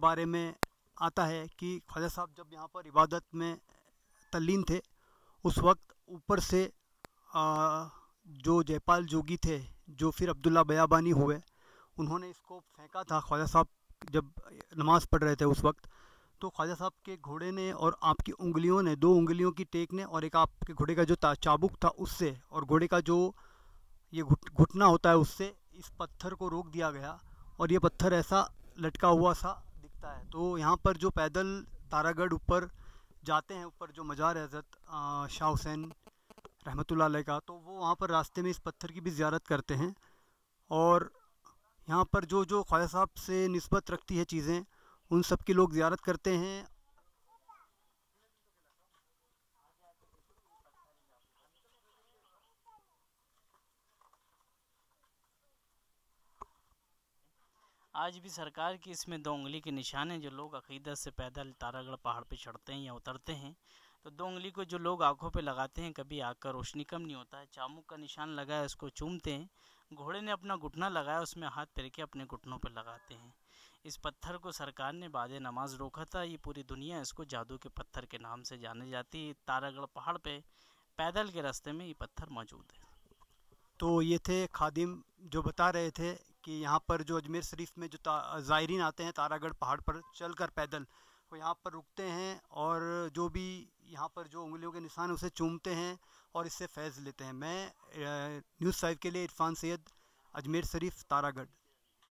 बारे में आता है कि ख्वाजा साहब जब यहाँ पर इबादत में तल्लीन थे उस वक्त ऊपर से आ, जो जयपाल जोगी थे जो फिर अब्दुल्ला बयाबानी हुए उन्होंने इसको फेंका था ख्वाजा साहब जब नमाज़ पढ़ रहे थे उस वक्त। तो ख्वाजा साहब के घोड़े ने और आपकी उंगलियों ने दो उंगलियों की टेक ने और एक आपके घोड़े का जो चाबुक था उससे और घोड़े का जो ये घुटना होता है उससे इस पत्थर को रोक दिया गया और ये पत्थर ऐसा लटका हुआ सा दिखता है। तो यहाँ पर जो पैदल तारागढ़ ऊपर जाते हैं, ऊपर जो मज़ार हज़रत शाह हुसैन रहमतुल्लाह का तो वो वहाँ पर रास्ते में इस पत्थर की भी ज़्यारत करते हैं। और यहाँ पर जो जो ख्वाजा साहब से नस्बत रखती है चीज़ें, उन सब की लोग ज़्यारत करते हैं। आज भी सरकार की इसमें दो उंगली के निशान हैं, जो लोग अकीदत से पैदल तारागढ़ पहाड़ पे चढ़ते हैं या उतरते हैं। तो दो उंगली को जो लोग आँखों पे लगाते हैं, कभी आग का रोशनी कम नहीं होता है। चामुक का निशान लगाया, उसको चूमते हैं। घोड़े ने अपना घुटना लगाया, उसमें हाथ फेर के अपने घुटनों पर लगाते हैं। इस पत्थर को सरकार ने बाद नमाज़ रोका था। ये पूरी दुनिया इसको जादू के पत्थर के नाम से जाने जाती है। तारागढ़ पहाड़ पे पैदल के रास्ते में ये पत्थर मौजूद है। तो ये थे खादिम जो बता रहे थे कि यहाँ पर जो अजमेर शरीफ में जो ज़ायरीन आते हैं, तारागढ़ पहाड़ पर चल कर पैदल, वो यहाँ पर रुकते हैं और जो भी यहाँ पर जो उंगलियों के निशान उसे चूमते हैं और इससे फैज़ लेते हैं। मैं न्यूज़ फाइव के लिए इरफान सैद अजमेर शरीफ, तारागढ़।